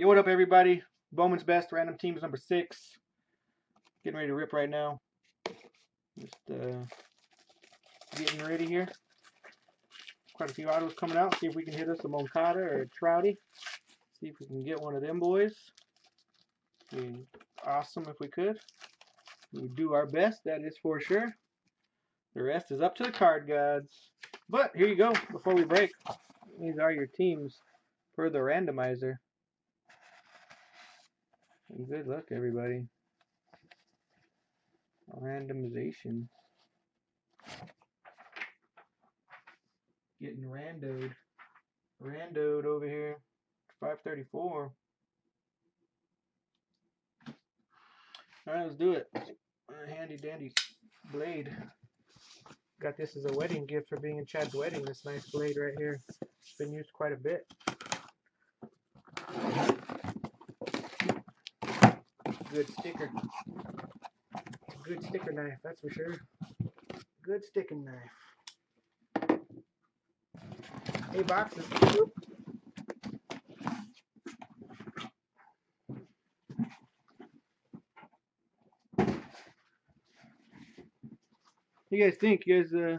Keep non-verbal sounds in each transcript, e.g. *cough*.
Yo, what up, everybody? Bowman's Best, random teams number six. Getting ready to rip right now. Just uh, getting ready here. Quite a few autos coming out. See if we can hit us a Moncada or a Trouty. See if we can get one of them boys. Be awesome if we could. We do our best, that is for sure. The rest is up to the card gods. But here you go, before we break. These are your teams for the randomizer. And good luck, everybody. Randomization. Getting randoed. Randoed over here. 534. Alright, let's do it. A handy dandy blade. Got this as a wedding gift for being in Chad's wedding. This nice blade right here. It's been used quite a bit. Good sticker. Good sticker knife, that's for sure. Good sticking knife. Hey, boxes. Whoop. You guys think? You guys uh,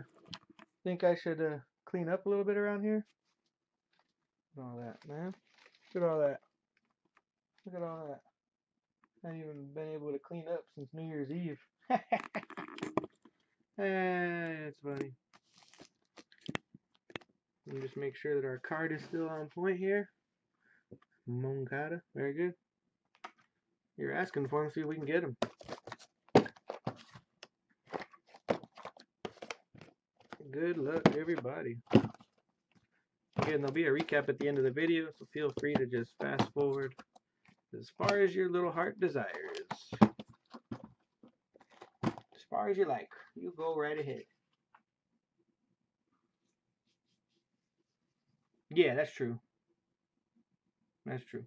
think I should uh, clean up a little bit around here? Look at all that, man. Look at all that. Look at all that. I haven't even been able to clean up since New Year's Eve. *laughs* Eh, that's funny. Let me just make sure that our card is still on point here. Moncada, very good. You're asking for him, see if we can get him. Good luck, everybody. Again, there'll be a recap at the end of the video, so feel free to just fast forward as far as your little heart desires. As far as you like. You go right ahead. Yeah, that's true. That's true.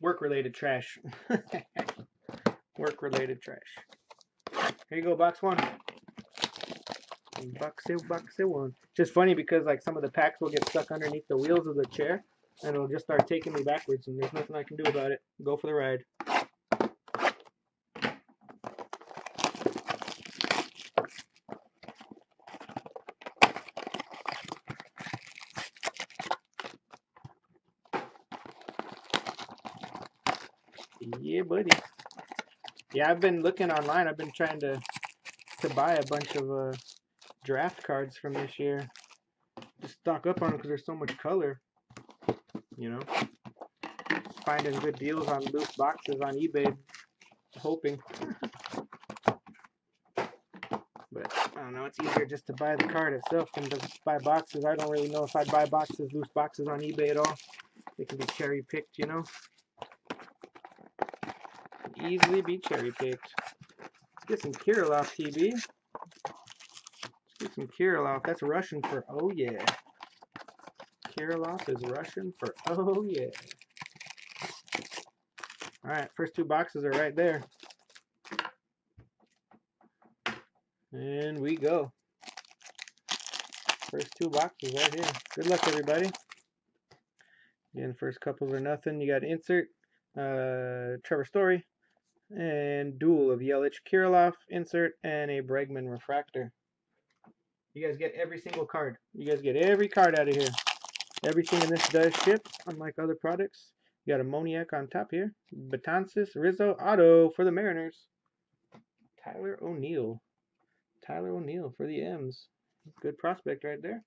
Work related trash. *laughs* Work related trash. Here you go, box one. Box box one. Just funny because like some of the packs will get stuck underneath the wheels of the chair and it'll just start taking me backwards and there's nothing I can do about it. Go for the ride. Yeah, buddy. Yeah, I've been looking online. I've been trying to to buy a bunch of uh, draft cards from this year. Just stock up on them because there's so much color. You know, finding good deals on loose boxes on eBay, hoping. but I don't know. It's easier just to buy the card itself than to buy boxes. I don't really know if I'd buy boxes, loose boxes on eBay at all. They can be cherry picked, you know easily be cherry picked. Let's get some Kirilloff TB. Let's get some Kirilloff. That's Russian for oh yeah. Kirilloff is Russian for oh yeah. Alright, first two boxes are right there. And we go. First two boxes right here. Good luck, everybody. Again, first couples are nothing. You got insert, uh, Trevor Story, and duel of Yelich Kirilloff insert and a Bregman refractor. You guys get every single card. You guys get every card out of here. Everything in this does ship, unlike other products. You got a Moniak on top here. Betances, Rizzo, Auto for the Mariners. Tyler O'Neill. Tyler O'Neill for the M's. Good prospect right there.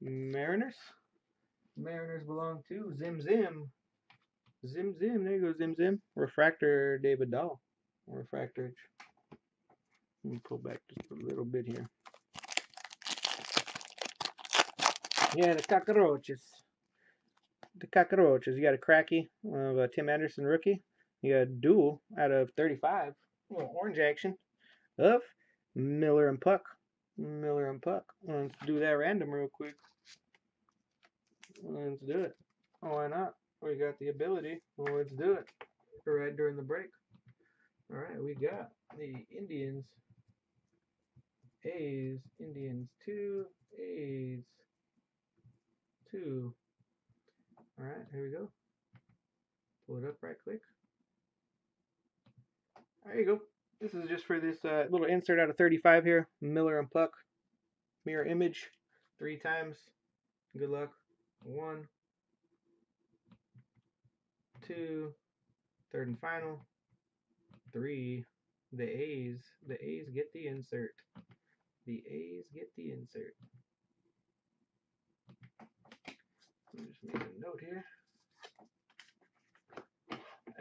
Mariners. Mariners belong to Zim Zim. Zim Zim. There you go, Zim Zim. Refractor David Dahl. Refractor. Let me pull back just a little bit here. Yeah, the cockroaches. The cockroaches. You got a cracky of a Tim Anderson rookie. You got a duel out of 35. Little orange action of Miller and Puk. Miller and Puk. Let's do that random real quick. Let's do it. Why not? We got the ability. Well, let's do it. Right during the break. All right, we got the Indians. A's. Indians 2. A's 2. Alright, here we go. Pull it up, right click. There you go. This is just for this uh, little insert out of 35 here. Miller and Puk. Mirror image. Three times. Good luck. One. Two. Third and final. Three. The A's. The A's get the insert. The A's get the insert. Let me just make a note here.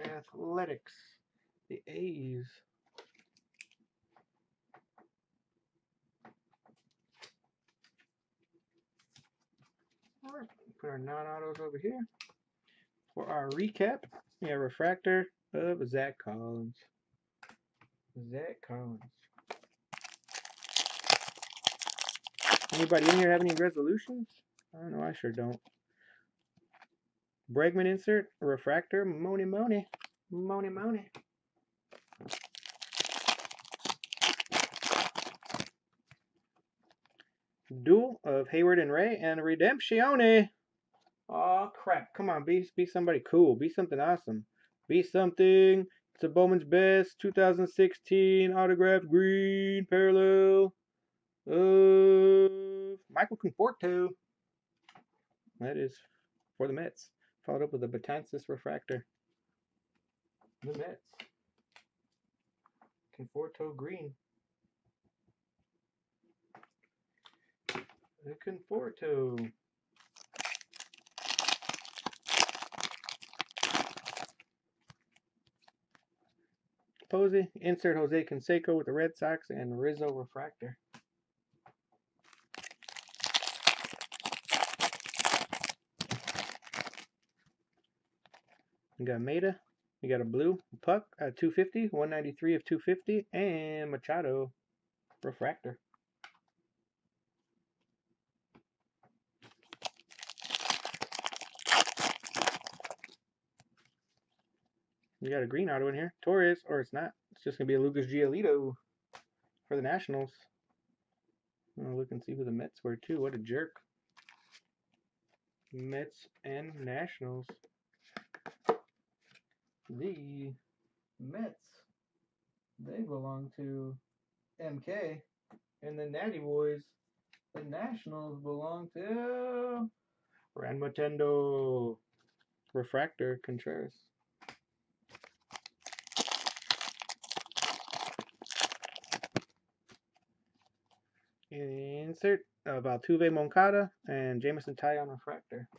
Athletics. The A's. Alright, put our non-autos over here. For our recap, we have refractor of Zack Collins. Zack Collins. Anybody in here have any resolutions? I don't know, I sure don't. Bregman insert, refractor, Moni Moni. Moni Moni. Duel of Hayward and Ray and Redemptione. Oh crap! Come on, be be somebody cool. Be something awesome. Be something. It's a Bowman's Best 2016 autographed green parallel of Michael Conforto. That is for the Mets. Followed up with a Betances refractor. The Mets. Conforto green. The Conforto. Posey, insert Jose Canseco with the Red Sox and Rizzo refractor. You got Maeda, We got a blue Puk at 250, 193 of 250, and Machado refractor. We got a green auto in here. Torres, or it's not. It's just going to be a Lucas Giolito for the Nationals. I'll look and see who the Mets were, too. What a jerk. Mets and Nationals. The Mets, they belong to MK. And the Natty Boys, the Nationals, belong to Ranmatendo. Refractor Contreras. Insert uh, of Altuve Moncada and Jameson Taillon Refractor.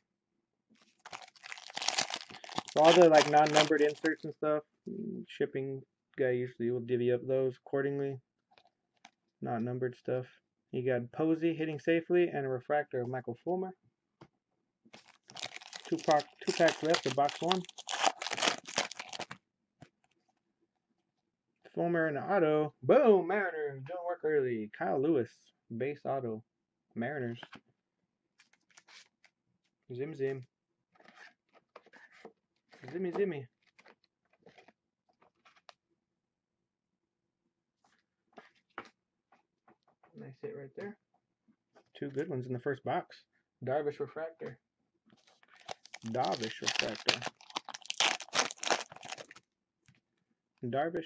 So all the like non-numbered inserts and stuff, mm, shipping guy usually will divvy up those accordingly. Not numbered stuff. You got Posey hitting safely and a refractor of Michael Fulmer. Two pack two packs left of box one. Fulmer and auto. Boom! Mariners don't work early. Kyle Lewis base auto. Mariners. Zim zim. Zimmy zimmy. Nice hit right there. Two good ones in the first box. Darvish Refractor. Darvish Refractor. Darvish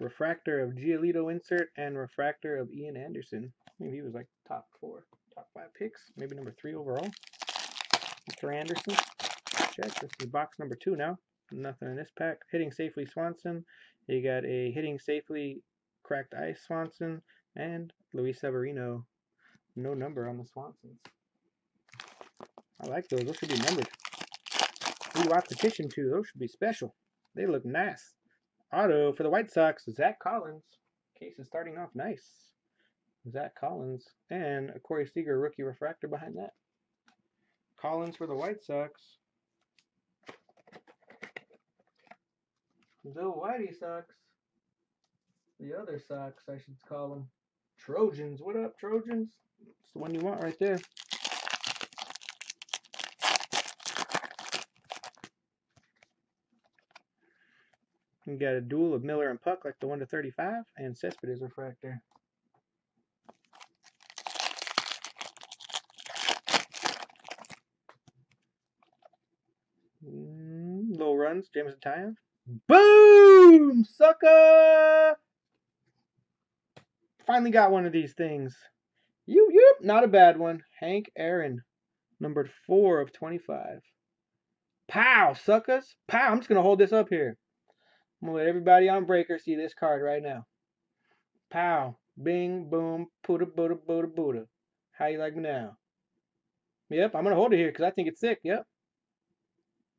Refractor of Giolito insert and refractor of Ian Anderson. Maybe he was like top four, top five picks, maybe number three overall. Mr. Anderson. Check. This is box number two now. Nothing in this pack. Hitting safely Swanson. You got a hitting safely cracked ice Swanson and Luis Severino. No number on the Swansons. I like those. Those should be numbered. Ooh, optician too. Those should be special. They look nice. Auto for the White Sox, Zack Collins. Case is starting off nice. Zack Collins. And a Corey Seager rookie refractor behind that. Collins for the White Sox. The Whitey Sox. The other Sox, I should call them. Trojans. What up, Trojans? It's the one you want right there. You got a duel of Miller and Puk, like the 1 to 35, and Cespedes refractor. Mm, low runs, Jameson Taillon. Boom! Sucker! Finally got one of these things. You, yep, not a bad one. Hank Aaron, numbered 4 of 25. Pow, suckers. Pow, I'm just going to hold this up here. I'm going to let everybody on Breaker see this card right now. Pow, bing, boom, puda, buddha, buddha, buddha. How you like me now? Yep, I'm going to hold it here because I think it's sick. Yep.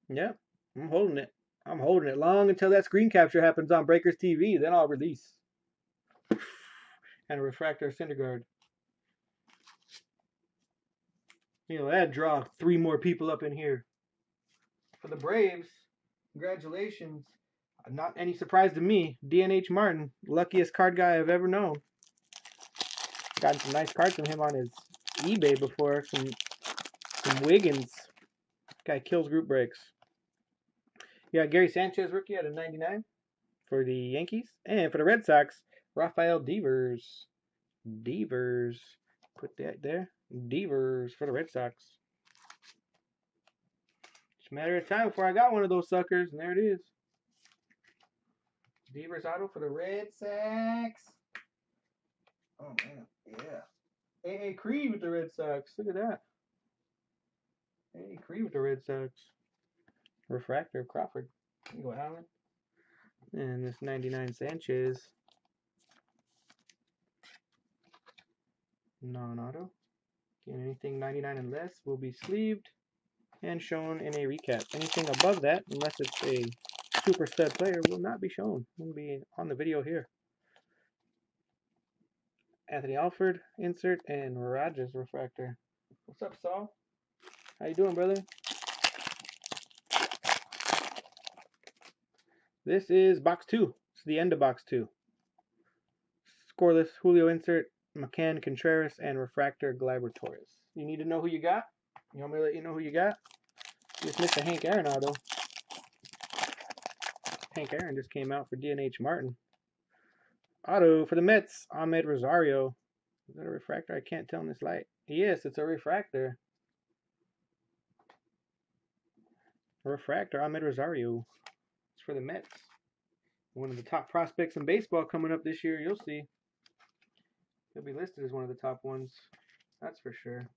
Yep, I'm holding it. I'm holding it long until that screen capture happens on Breakers TV. Then I'll release. And a refractor Syndergaard. You know, that draw three more people up in here. For the Braves, congratulations. Not any surprise to me. DNH Martin, luckiest card guy I've ever known. Gotten some nice cards from him on his eBay before. Some some Wiggins. Guy kills group breaks. Yeah, Gary Sanchez rookie out of 99 for the Yankees. And for the Red Sox, Rafael Devers. Devers. Put that there. Devers for the Red Sox. It's a matter of time before I got one of those suckers, and there it is. Devers auto for the Red Sox. Oh man, yeah. A.A. Creed with the Red Sox. Look at that. A.A. Creed with the Red Sox. Refractor of Crawford. You go Allen. And this 99 Sanchez. Non-auto. Again, anything 99 and less will be sleeved and shown in a recap. Anything above that, unless it's a super stud player, will not be shown. Will be on the video here. Anthony Alford insert and Rogers refractor. What's up, Saul? How you doing, brother? This is box two. It's the end of box two. Scoreless Julio insert, McCann Contreras, and Refractor Gleyber Torres. You need to know who you got? You want me to let you know who you got? Just missed a Hank Aaron auto. Hank Aaron just came out for DNH Martin. Auto for the Mets, Amed Rosario. Is that a refractor? I can't tell in this light. Yes, it's a refractor. Refractor, Amed Rosario. For the Mets. One of the top prospects in baseball coming up this year, you'll see. He'll be listed as one of the top ones. That's for sure.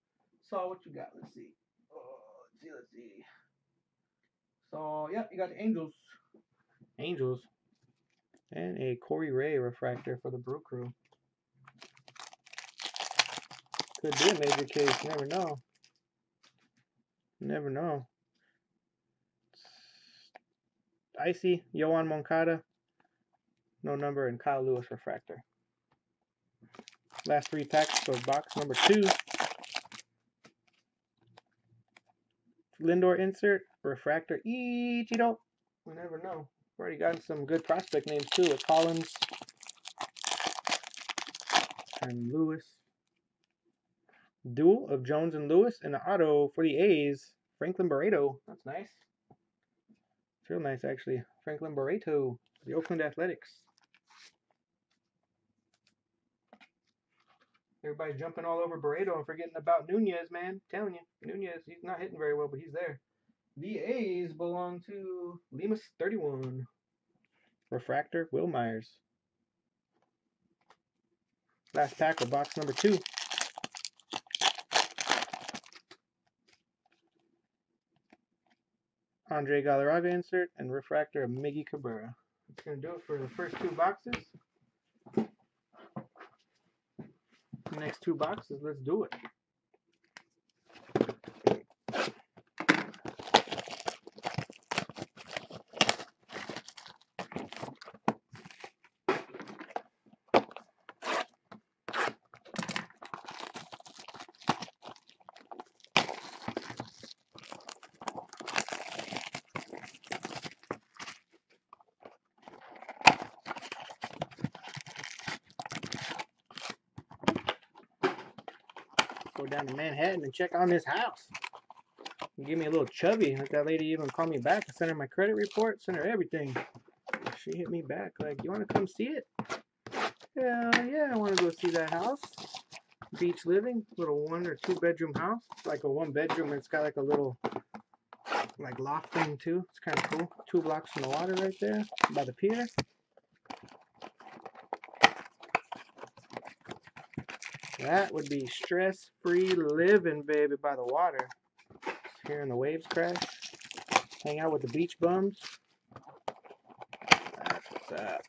Saw what you got. Let's see. Oh, let's see, let's see. So, yep, you got the Angels. Angels. And a Corey Ray refractor for the Brew Crew. Could be a major case. Never know. Never know. Icy, Yoan Moncada, no number, and Kyle Lewis refractor. Last three packs for box number two. Lindor insert, refractor, Ichiro. We never know. We've already gotten some good prospect names too with Collins and Lewis. Duel of Jones and Lewis and the auto for the A's, Franklin Barreto. That's nice. Real nice actually. Franklin Barreto, the Oakland Athletics. Everybody's jumping all over Barreto and forgetting about Nunez, man. I'm telling you, Nunez, he's not hitting very well, but he's there. The A's belong to Lemus 31. Refractor, Wil Myers. Last pack of box number two. Andre Galarraga insert and refractor of Miggy Cabrera. That's going to do it for the first two boxes. The next two boxes, let's do it. Down to Manhattan and check on this house. Give me a little chubby. Like that lady even called me back. Sent her my credit report, sent her everything. She hit me back like, you want to come see it? Hell yeah, I want to go see that house. Beach living, little one or two bedroom house. It's like a one bedroom. It's got like a little like loft thing too. It's kind of cool. Two blocks from the water right there by the pier. That would be stress-free living, baby, by the water. Hearing the waves crash. Hang out with the beach bums. That's what's up.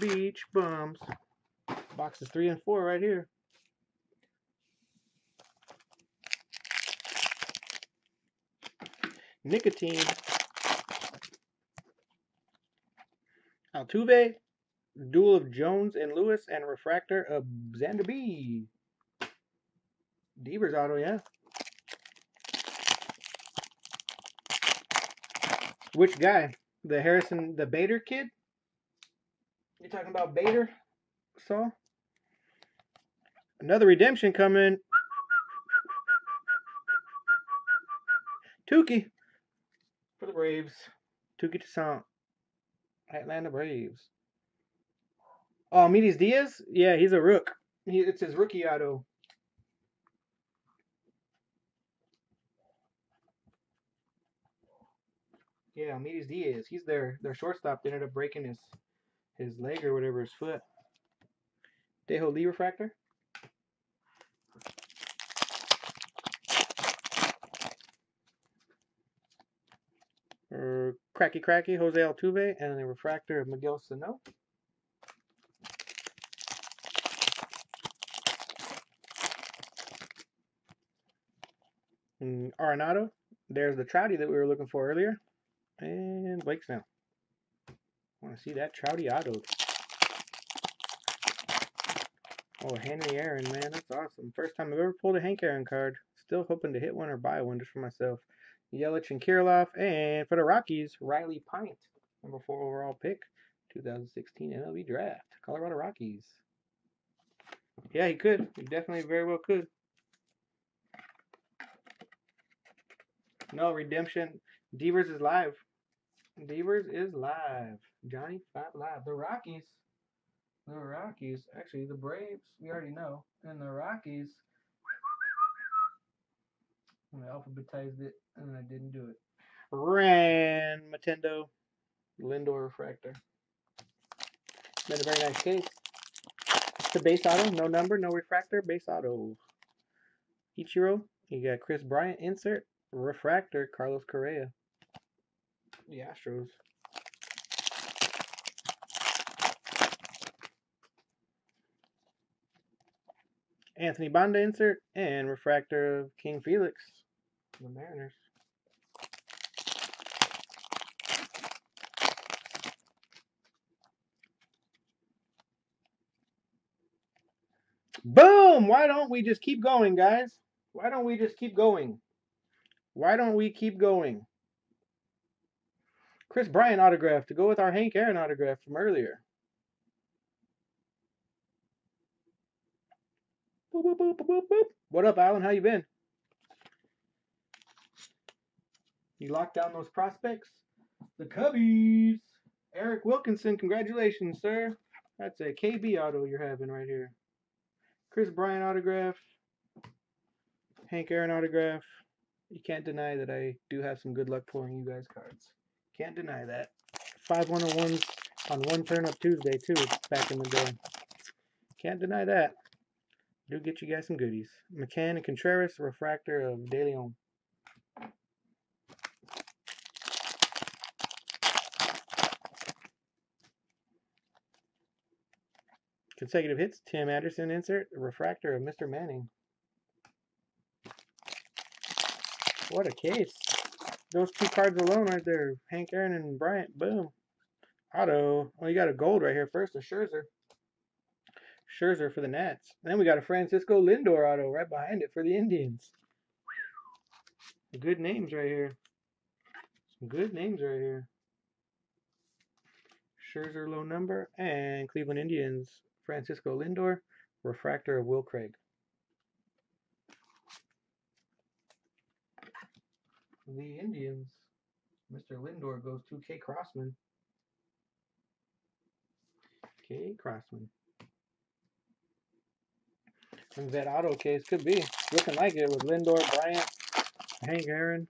Beach bums. Boxes three and four right here. Nicotine. Altuve. Duel of Jones and Lewis and Refractor of Xander B. Devers auto, yeah. Which guy? The Harrison, the Bader kid? You're talking about Bader, Saul? Another redemption coming. Touki for the Braves. Touki Toussaint. Atlanta Braves. Oh, Medes Diaz? Yeah, he's a rook. He, it's his rookie auto. Yeah, Medes Diaz. He's their their shortstop. They ended up breaking his his leg or whatever, his foot. Dae-Ho Lee refractor. Er, cracky Cracky, Jose Altuve, and the refractor of Miguel Sano. And Arenado. There's the Trouty that we were looking for earlier. And Blake Snell. want to see that Trouty auto. Oh, Henry Aaron, man, that's awesome. First time I've ever pulled a Hank Aaron card. Still hoping to hit one or buy one just for myself. Yelich and Kirilloff. And for the Rockies, Riley Pint. Number four overall pick. 2016 MLB Draft. Colorado Rockies. Yeah, he could. He definitely very well could. No, Redemption. Devers is live. Devers is live. Johnny Five live. The Rockies. The Rockies. Actually, the Braves, we already know. And the Rockies. I alphabetized it and I didn't do it. Ran Matendo. Lindor Refractor. Been a very nice case. It's a base auto. No number, no refractor. Base auto. Ichiro. You got Kris Bryant insert. Refractor, Carlos Correa. The Astros. Anthony Banda insert and refractor of King Felix, the Mariners. Boom! Why don't we just keep going, guys? Why don't we just keep going? Why don't we keep going? Kris Bryant autograph to go with our Hank Aaron autograph from earlier. Boop, boop, boop, what up, Alan? How you been? You locked down those prospects? The Cubbies. Eric Wilkinson, congratulations, sir. That's a KB auto you're having right here. Kris Bryant autograph. Hank Aaron autograph you can't deny that I do have some good luck pulling you guys cards. Can't deny that. Five 101s on one turn up Tuesday too, back in the day. Can't deny that. Do get you guys some goodies. McCann and Contreras, refractor of De Leon. Consecutive hits, Tim Anderson insert, refractor of Mr. Manning. What a case. Those two cards alone right there. Hank Aaron and Bryant. Boom. Auto. Oh, you got a gold right here first. A Scherzer. Scherzer for the Nats. then we got a Francisco Lindor auto right behind it for the Indians. Good names right here. Some good names right here. Scherzer low number and Cleveland Indians Francisco Lindor refractor of Will Craig. The Indians, Mr. Lindor goes to K. Crossman. K. Crossman. And that auto case could be looking like it with Lindor, Bryant, Hank Aaron.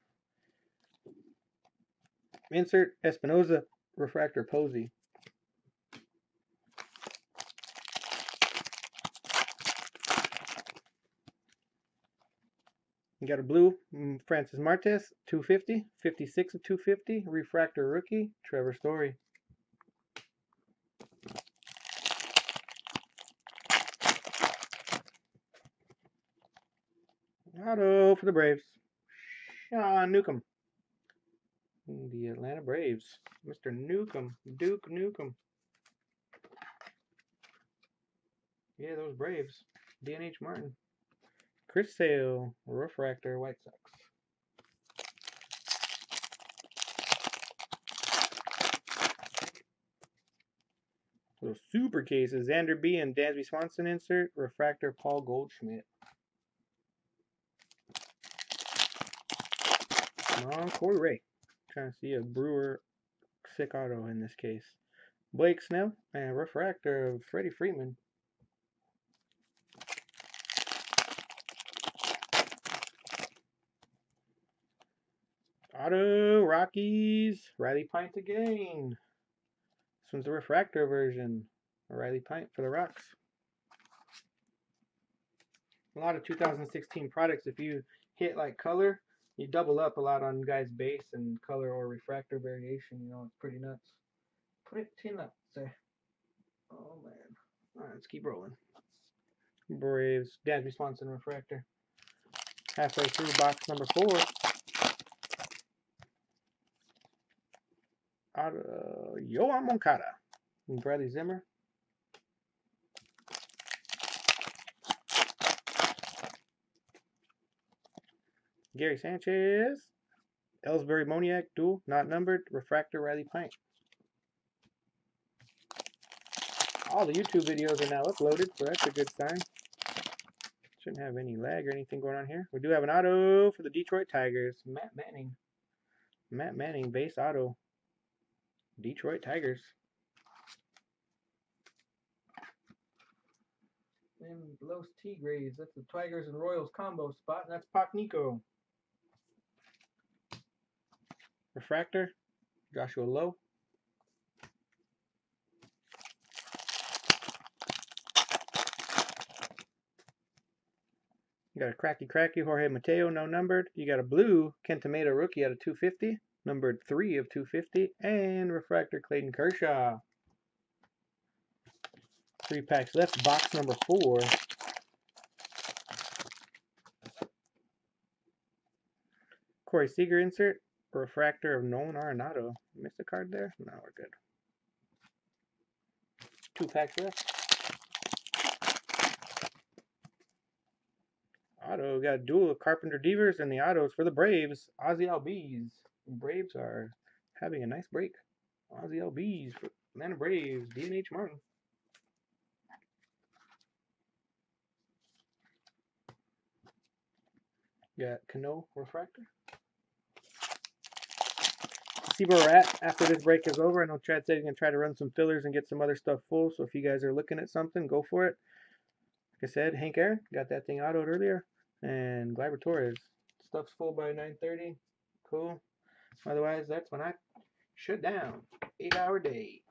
Insert Espinoza refractor Posey. You got a blue mm, Francis Martes, 250, 56 of 250, refractor rookie Trevor Story. Auto for the Braves. Sean Newcomb. The Atlanta Braves. Mr. Newcomb. Duke Newcomb. Yeah, those Braves. DNH Martin. Chris Sale. Refractor White Sox. Little super cases. Xander B and Dansby Swanson insert. Refractor Paul Goldschmidt. Come on, Corey Ray. Trying to see a Brewer sick auto in this case. Blake Snell and refractor of Freddie Freeman. Auto Rockies. Riley Pint again. This one's the refractor version. Riley Pint for the Rocks. A lot of 2016 products, if you hit like color, you double up a lot on guys' base and color or refractor variation. You know, it's pretty nuts. It tin up, say. Oh man. Alright, let's keep rolling. Braves, Dansby Swanson refractor. Halfway through box number four. Of uh, Yoan Moncada and Bradley Zimmer. Gary Sanchez. Ellsbury Moniak, dual, not numbered. Refractor Riley Pint. All the YouTube videos are now uploaded, so that's a good sign. Shouldn't have any lag or anything going on here. We do have an auto for the Detroit Tigers. Matt Manning. Matt Manning, base auto. Detroit Tigers. And Los Tigres. That's the Tigers and Royals combo spot, and that's Pac Nico. Refractor, Joshua Lowe. You got a cracky cracky Jorge Mateo, no numbered. You got a blue Kenta Maeda rookie out of 250, numbered 3 of 250, and refractor Clayton Kershaw. Three packs left, box number 4. Corey Seager insert, refractor of Nolan Arenado. Missed a card there? No, we're good. Two packs left. Auto got a duel of Carpenter Devers and the autos for the Braves. Ozzie Albies. Braves are having a nice break. Ozzie Albies for Atlanta Braves. DNH Martin. Got Cano Refractor. See where we're at after this break is over. I know Chad said he's going to try to run some fillers and get some other stuff full. So if you guys are looking at something, go for it. Like I said, Hank Aaron got that thing autoed earlier. And Gleyber Torres. Stuff's full by 9.30. Cool. Otherwise, that's when I shut down. Eight hour day.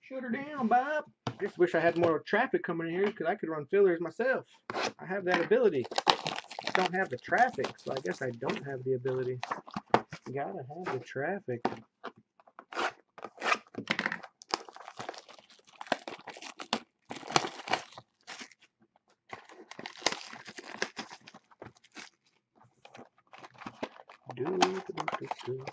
Shut her down, Bob. Just wish I had more traffic coming in here because I could run fillers myself. I have that ability don't have the traffic, so I guess I don't have the ability. Gotta have the traffic. Do, do, do, do.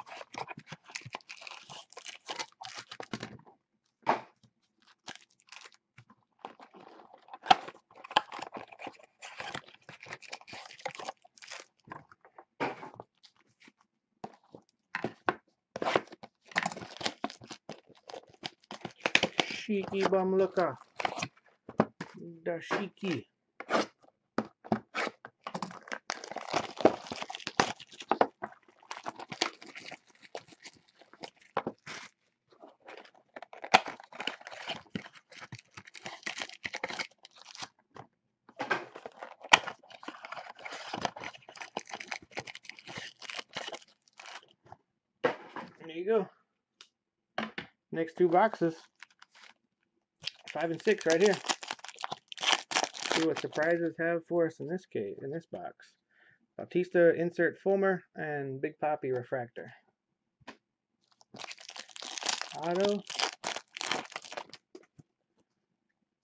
Dashiki Bamluka. Dashiki. Next two boxes. Five and six right here. See what surprises have for us in this case, in this box. Bautista insert Fulmer and Big Poppy refractor. Auto. It's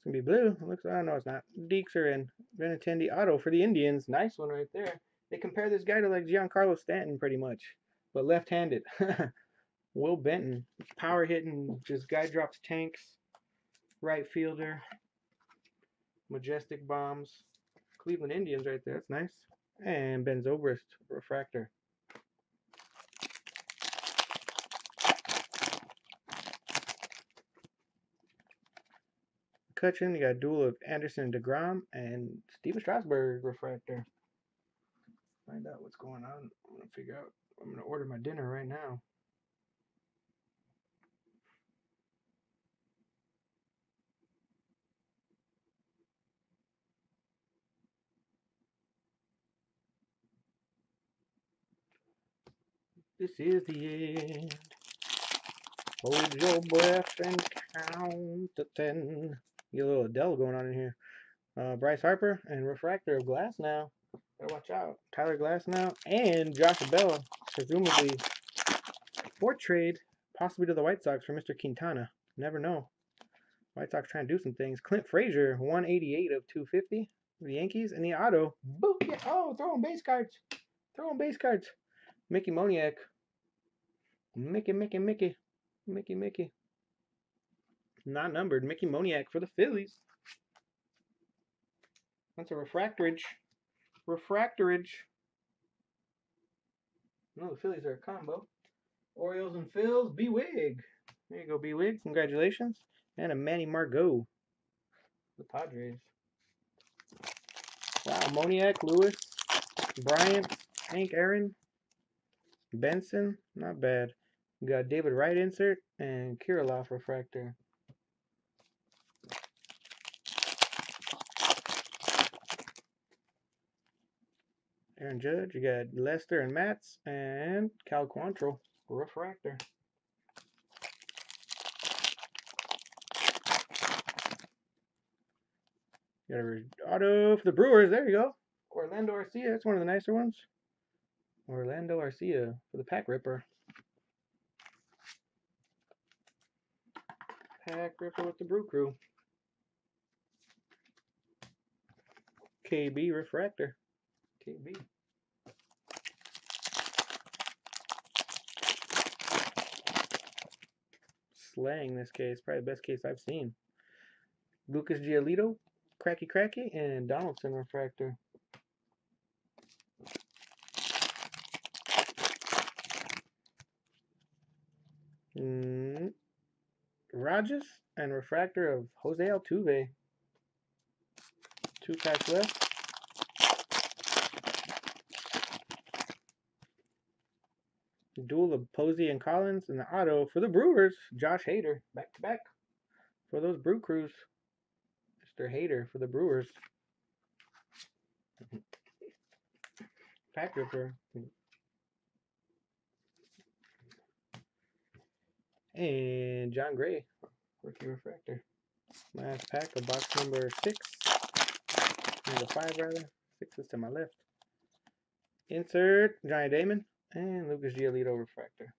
gonna be blue. It looks. Oh no, it's not. Deeks are in. Benintendi auto for the Indians. Nice one right there. They compare this guy to like Giancarlo Stanton pretty much, but left-handed. *laughs* Will Benson, power hitting, just guy drops tanks. Right fielder. Majestic bombs. Cleveland Indians right there. That's nice. And Ben Zobrist, refractor. McCutchen, you got a duel of Anderson DeGrom and Stephen Strasburg refractor. Find out what's going on. I'm gonna figure out. I'm gonna order my dinner right now. This is the end. Hold your breath and count to ten. Get a little Adele going on in here. Uh, Bryce Harper and Refractor of Glasnow. Better watch out. Tyler Glasnow and Josh Bell, presumably for trade, possibly to the White Sox for Mr. Quintana. Never know. White Sox trying to do some things. Clint Frazier, 188 of 250 the Yankees. And the auto, boop, yeah, oh, throwing base cards. Throwing base cards. Mickey Moniak. Mickey, Mickey, Mickey. Mickey, Mickey. Not numbered. Mickey Moniak for the Phillies. That's a refractorage. Refractorage. No, the Phillies are a combo. Orioles and Phils. B-Wig. There you go, B-Wig. Congratulations. And a Manny Margot. The Padres. Wow, Moniak, Lewis, Bryant, Hank Aaron, Benson. Not bad. We got David Wright insert and Kirilloff refractor. Aaron Judge, you got Lester and Mats, and Cal Quantrill, refractor. Got a auto for the Brewers. There you go. Orlando Arcia. That's one of the nicer ones. Orlando Arcia for the Pack Ripper. Ripper with the Brew Crew. KB Refractor. KB. Slaying this case. Probably the best case I've seen. Lucas Giolito, Cracky Cracky, and Donaldson Refractor. Mm, Rogers and Refractor of Jose Altuve. Two packs left. Duel of Posey and Collins and the auto for the Brewers. Josh Hader back to back for those Brew Crews. Mr. Hader for the Brewers. *laughs* Pack Ripper. And Jon Gray, rookie refractor. Last pack of box number six. Number five, rather. Six is to my left. Insert Johnny Damon and Lucas Giolito refractor.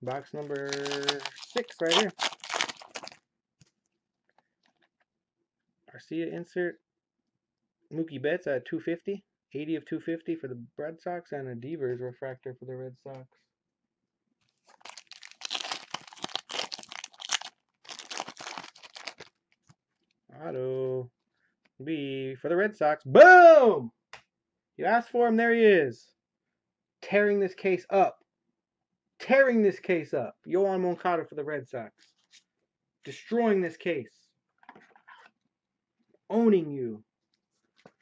Box number six right here. Arcia insert. Mookie Betts at 250. 80 of 250 for the Red Sox and a Devers refractor for the Red Sox. Auto B for the Red Sox. Boom! You asked for him, there he is. Tearing this case up. Tearing this case up. Yoan Moncada for the Red Sox. Destroying this case. Owning you.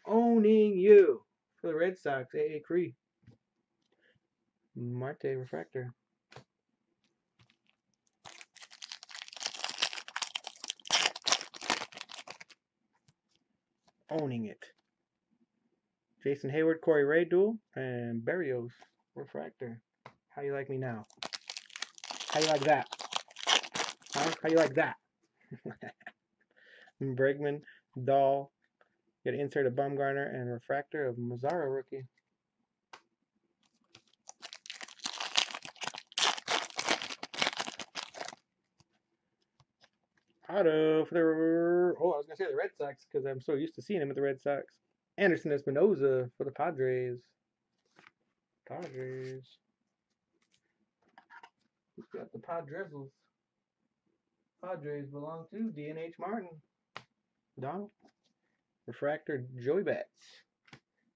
Owning you. For the Red Sox, A.A. Cree. Marte Refractor. Owning it. Jason Heyward, Corey Ray duel, and Berrios Refractor. How you like me now? How you like that? Huh? How you like that? *laughs* Bregman, Dahl. Got to insert a Bumgarner and refractor of Mazara rookie. Auto for the oh, I was gonna say the Red Sox because I'm so used to seeing him with the Red Sox. Anderson Espinoza for the Padres. Padres. Who's got the Padres? Padres belong to DNH Martin. Donald. Refractor Joey Bats.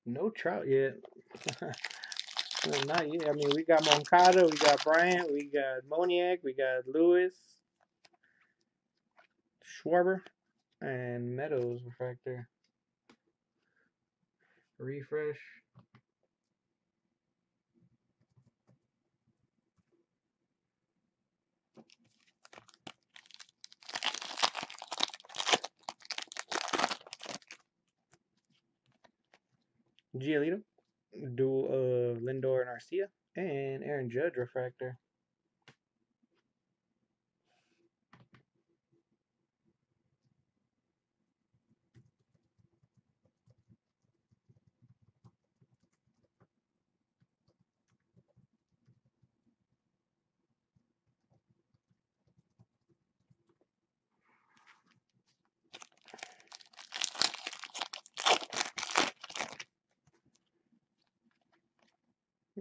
No Trout yet. *laughs* Not yet. I mean, we got Moncada, we got Bryant, we got Moniak, we got Lewis, Schwarber, and Meadows refractor. Refresh. Giolito, dual of Lindor and Arcia, and Aaron Judge refractor.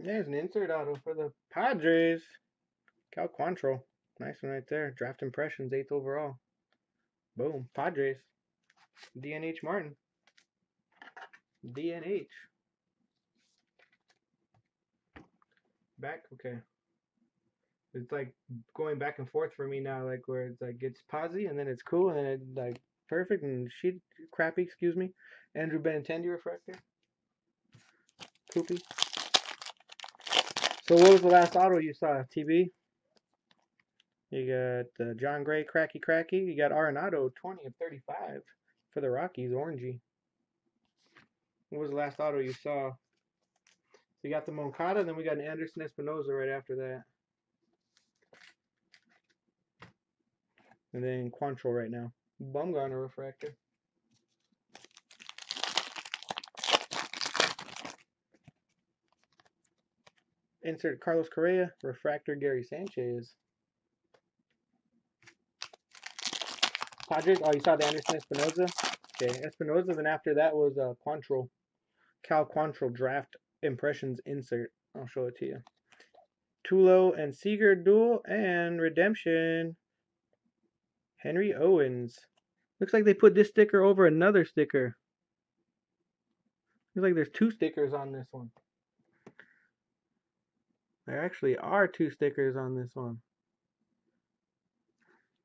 There's an insert auto for the Padres. Cal Quantrill. Nice one right there. Draft impressions, 8th overall. Boom. Padres. DNH Martin. DNH. Back, okay. It's like going back and forth for me now, like where it's like it's posy and then it's cool and then it like perfect and shit crappy, excuse me. Andrew Benintendi refractor. Poopy. So what was the last auto you saw? TB? You got Jon Gray, Cracky Cracky. You got Arenado, 20 of 35 for the Rockies, orangey. What was the last auto you saw? So you got the Moncada, then we got an Anderson Espinoza right after that. And then Quantrill right now. Bumgarner refractor. Insert Carlos Correa, refractor Gary Sanchez. Padres, oh, you saw the Anderson Espinoza? Okay, Espinoza, then after that was uh, Quantrill. Cal Quantrill draft impressions insert. I'll show it to you. Tulo and Seager duel and redemption. Henry Owens. Looks like they put this sticker over another sticker. Looks like there's two stickers on this one. There actually are two stickers on this one.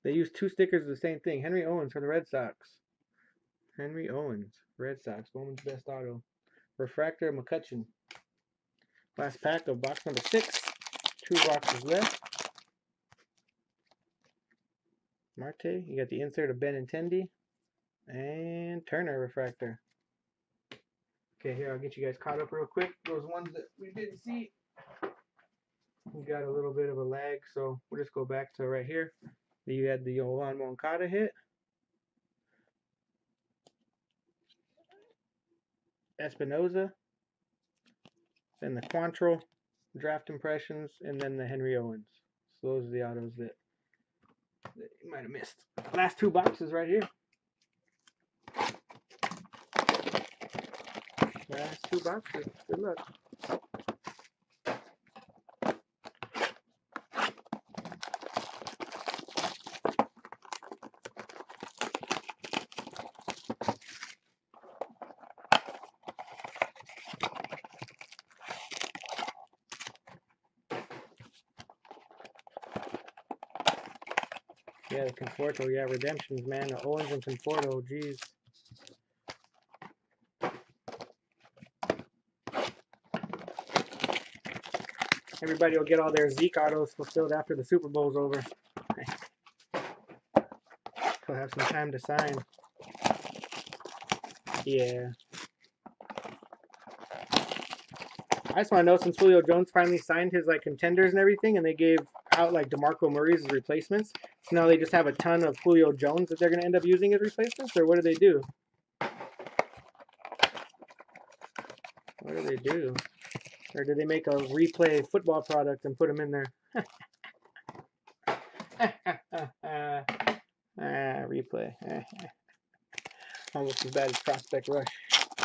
They use two stickers of the same thing. Henry Owens for the Red Sox. Henry Owens, Red Sox, Bowman's Best auto. Refractor McCutchen. Last pack of box number six. Two boxes left. Marte, you got the insert of Ben Benintendi. And Turner refractor. Okay, here, I'll get you guys caught up real quick. Those ones that we didn't see. We got a little bit of a lag, so we'll just go back to right here. You had the Yoan Moncada hit. Espinoza. Then the Quantrill draft impressions, and then the Henry Owens. So those are the autos that, that you might have missed. Last two boxes right here. Last two boxes. Good luck. The Conforto, yeah, redemptions, man. The Owens and Conforto, jeez. Everybody will get all their Zeke autos fulfilled after the Super Bowl's over. He'll have some time to sign. Yeah. I just want to know since Julio Jones finally signed his like contenders and everything, and they gave out like DeMarco Murray's replacements. So now they just have a ton of Julio Jones that they're going to end up using as replacements, or what do they do? What do they do? Or do they make a replay football product and put them in there? *laughs* ah, replay. *laughs* Almost as bad as Prospect Rush.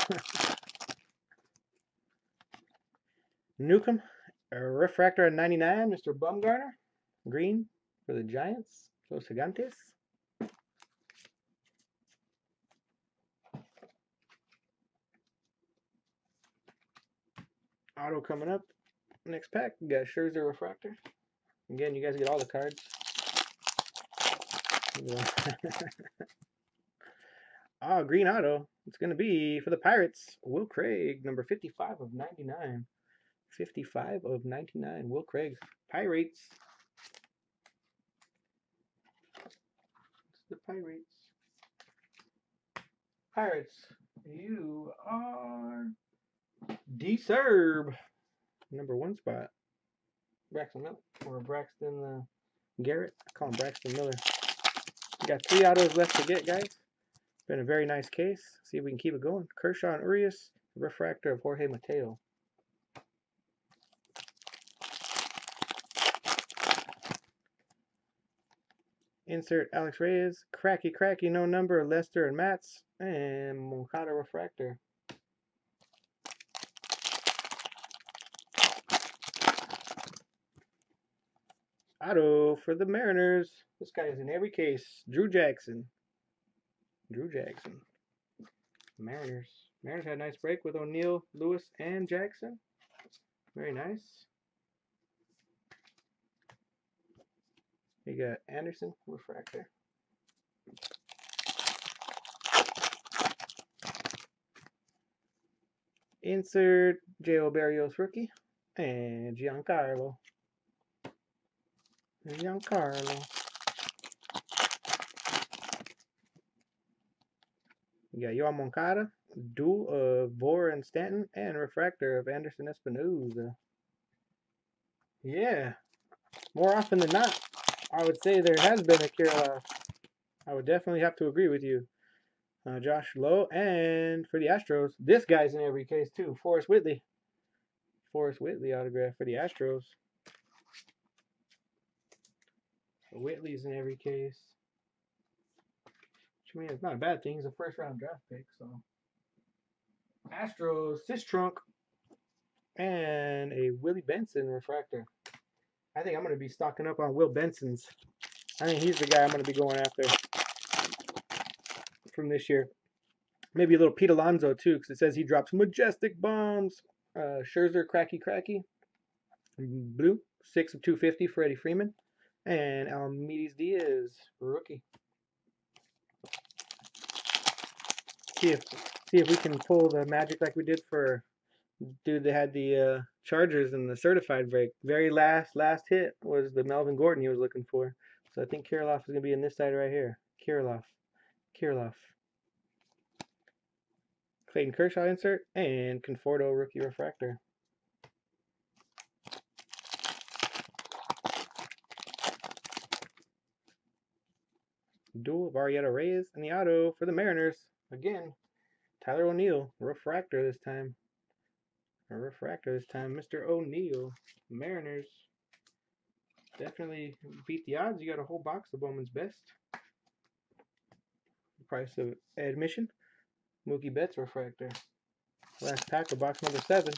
*laughs* Newcomb, refractor at 99, Mr. Bumgarner. Green for the Giants. Los Gigantes. Auto coming up. Next pack, we got Scherzer Refractor. Again, you guys get all the cards. *laughs* Ah, oh, green auto. It's going to be for the Pirates. Will Craig, number 55 of 99. 55 of 99. Will Craig. Pirates. The Pirates. Pirates. You are D-Serb. Number one spot. Braxton Miller. Or Braxton uh, Garrett. I call him Braxton Miller. We got three autos left to get, guys. Been a very nice case. See if we can keep it going. Kershaw and Urias, refractor of Jorge Mateo. Insert Alex Reyes, Cracky Cracky, no number, Lester and Matz, and Moncada Refractor. Auto for the Mariners. This guy is in every case. Drew Jackson. Drew Jackson. Mariners. Mariners had a nice break with O'Neill, Lewis, and Jackson. Very nice. You got Anderson, refractor. Insert J.O. Berrios rookie and Giancarlo. Giancarlo. You got Yoan Moncada, dual of Vor and Stanton, and refractor of Anderson Espinoza. Yeah, more often than not, I would say there has been a Kirilloff. I would definitely have to agree with you. Uh, Josh Lowe, and for the Astros, this guy's in every case too, Forrest Whitley. Forrest Whitley autograph for the Astros. Whitley's in every case. Which I mean, it's not a bad thing. He's a first round draft pick, so. Astros, Sistrunk, and a Willie Benson refractor. I think I'm going to be stocking up on Will Benson's. I think he's the guy I'm going to be going after from this year. Maybe a little Pete Alonso, too, because it says he drops majestic bombs. Uh, Scherzer, cracky, cracky. Blue, 6 of 250 for Eddie Freeman. And Aledmys Diaz, rookie. See if see if we can pull the magic like we did for dude that had the uh, Chargers in the certified break. Very last last hit was the Melvin Gordon he was looking for. So I think Kirilloff is gonna be in this side right here. Kirilloff. Kirilloff. Clayton Kershaw insert and Conforto rookie refractor. Duel of Arrieta Reyes and the auto for the Mariners. Again, Tyler O'Neill, refractor this time. A refractor this time. Mr. O'Neill, Mariners. Definitely beat the odds. You got a whole box of Bowman's Best. Price of admission. Mookie Betts refractor. Last pack of box number seven.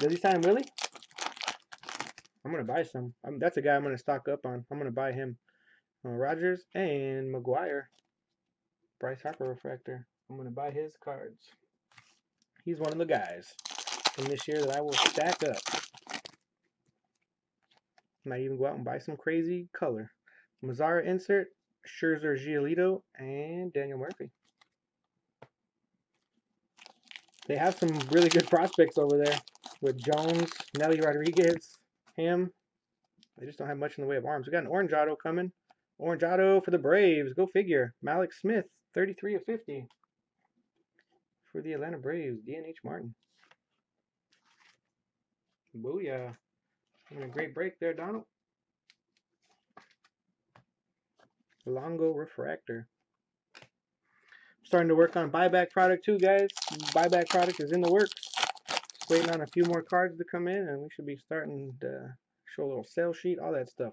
Does he sign Willie? I'm gonna buy some. I'm, that's a guy I'm gonna stock up on. I'm gonna buy him. Uh, Rogers and McGwire. Bryce Harper refractor. I'm to buy his cards. He's one of the guys from this year that I will stack up. Might even go out and buy some crazy color. Mazara insert, Scherzer Giolito, and Daniel Murphy. They have some really good prospects over there with Jones, Nelly Rodriguez, him. They just don't have much in the way of arms. We got an orange auto coming. Orange auto for the Braves. Go figure. Malik Smith, 33 of 50 for the Atlanta Braves, DNH Martin. Booyah. And a great break there, Donald. Longo Refractor. Starting to work on buyback product too, guys. Buyback product is in the works. Just waiting on a few more cards to come in, and we should be starting to show a little sales sheet, all that stuff.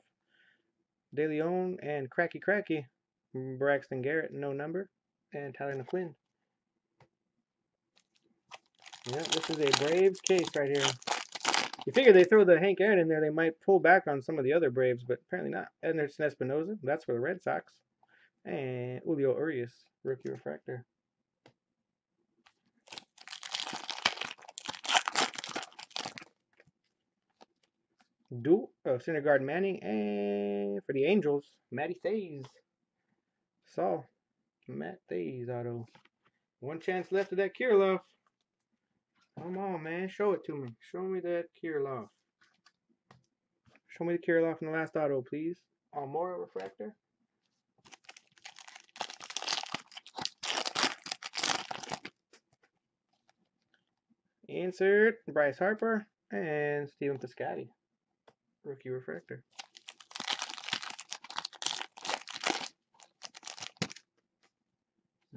De Leon and Cracky Cracky. Braxton Garrett, no number. And Tyler McQuinn. Yeah, this is a Braves case right here. You figure they throw the Hank Aaron in there, they might pull back on some of the other Braves, but apparently not. Anderson Espinoza, that's for the Red Sox. And Julio Urias, rookie refractor. Duel uh, of Syndergaard Manning, and for the Angels, Matty Thaiss. Saul, Matt Thaiss auto. One chance left of that Kirilloff. Come on, man. Show it to me. Show me that Kirilloff. Show me the Kirilloff in the last auto, please. Oh, Almora refractor. Insert Bryce Harper and Stephen Piscotty. Rookie refractor.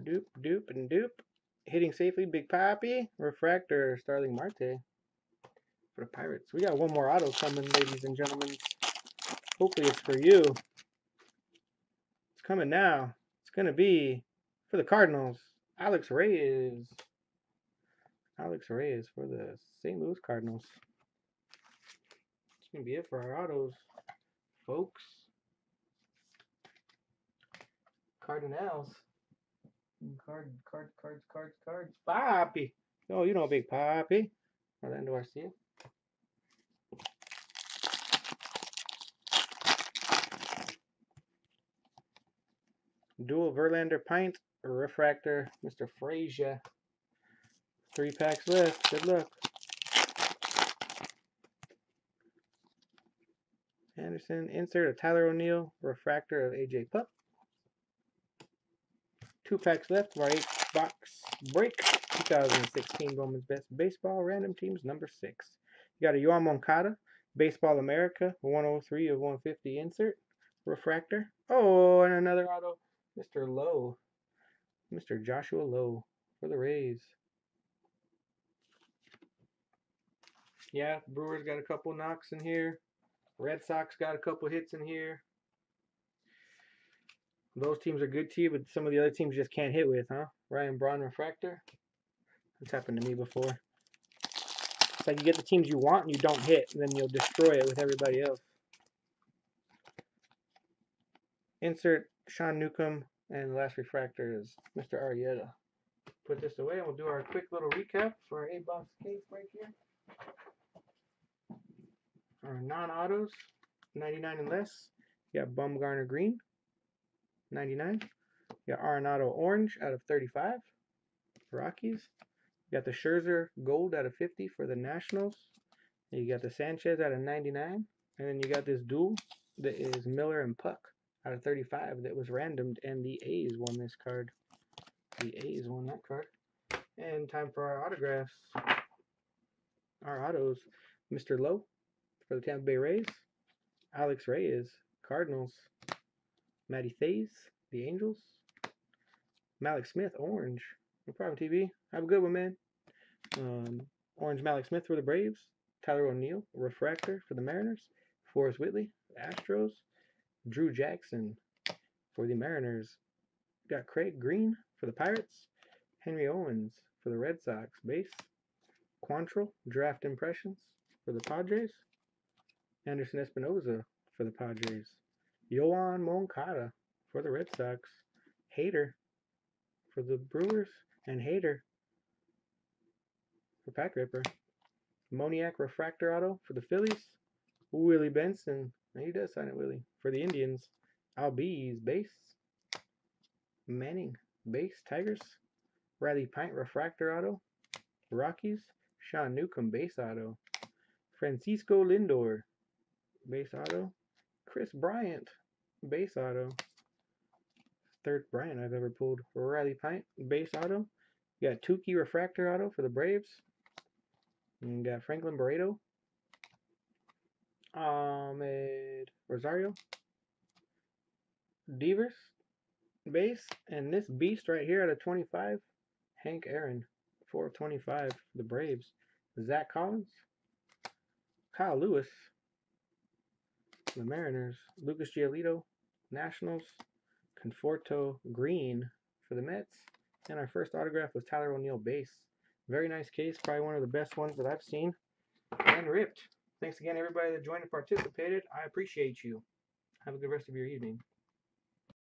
Doop, doop, and doop. Hitting safely, Big Papi. Refractor, Starling Marte. For the Pirates. We got one more auto coming, ladies and gentlemen. Hopefully it's for you. It's coming now. It's going to be for the Cardinals. Alex Reyes. Alex Reyes for the St. Louis Cardinals. It's going to be it for our autos, folks. Cardinals. Card, card, cards, cards, cards. Papi. Oh, you know Big Papi. Orlando Arcia. Dual Verlander Pint Refractor, Mr. Frazier. Three packs left. Good luck. Anderson, insert of Tyler O'Neill, refractor of AJ Puk. Two packs left of our eight box break. 2016 Bowman's Best Baseball Random Teams number six. You got a Yoan Moncada, Baseball America, 103 of 150 insert, refractor. Oh, and another auto, Mr. Lowe, Mr. Joshua Lowe for the Rays. Yeah, Brewers got a couple knocks in here. Red Sox got a couple hits in here. Those teams are good to you, but some of the other teams just can't hit with, huh? Ryan Braun Refractor. That's happened to me before. It's like you get the teams you want and you don't hit, and then you'll destroy it with everybody else. Insert Sean Newcomb, and last refractor is Mr. Arrieta. Put this away, and we'll do our quick little recap for our 8-box case right here. Our non-autos, 99 and less. You got Bumgarner Green, 99. You got Arenado Orange out of 35. Rockies. You got the Scherzer Gold out of 50 for the Nationals. You got the Sanchez out of 99. And then you got this duel that is Miller and Puk out of 35 that was randomed. And the A's won this card. The A's won that card. And time for our autographs. Our autos. Mr. Lowe for the Tampa Bay Rays. Alex Reyes, Cardinals. Matty Thaiss, the Angels. Malik Smith, Orange. No problem, TV. Have a good one, man. Um, Orange Malik Smith for the Braves. Tyler O'Neill, Refractor for the Mariners. Forrest Whitley, Astros. Drew Jackson for the Mariners. Got Craig Green for the Pirates. Henry Owens for the Red Sox. Base. Quantrill, Draft Impressions for the Padres. Anderson Espinoza for the Padres. Yoan Moncada for the Red Sox. Hader for the Brewers. And Hader for Pack Ripper. Moniak Refractor Auto for the Phillies. Willie Benson. He does sign it, Willie. For the Indians. Albies base. Manning base. Tigers. Riley Pint Refractor Auto. Rockies. Sean Newcomb base auto. Francisco Lindor base auto. Kris Bryant base auto. Third Bryant I've ever pulled. Riley Pint base auto. You got Touki Refractor auto for the Braves. And got Franklin Barreto. Amed Rosario, Devers, base, and this beast right here out of 25, Hank Aaron, 425, the Braves. Zack Collins, Kyle Lewis, the Mariners, Lucas Giolito, Nationals, Conforto Green for the Mets, and our first autograph was Tyler O'Neill base. Very nice case, probably one of the best ones that I've seen, and ripped. Thanks again, everybody that joined and participated. I appreciate you. Have a good rest of your evening.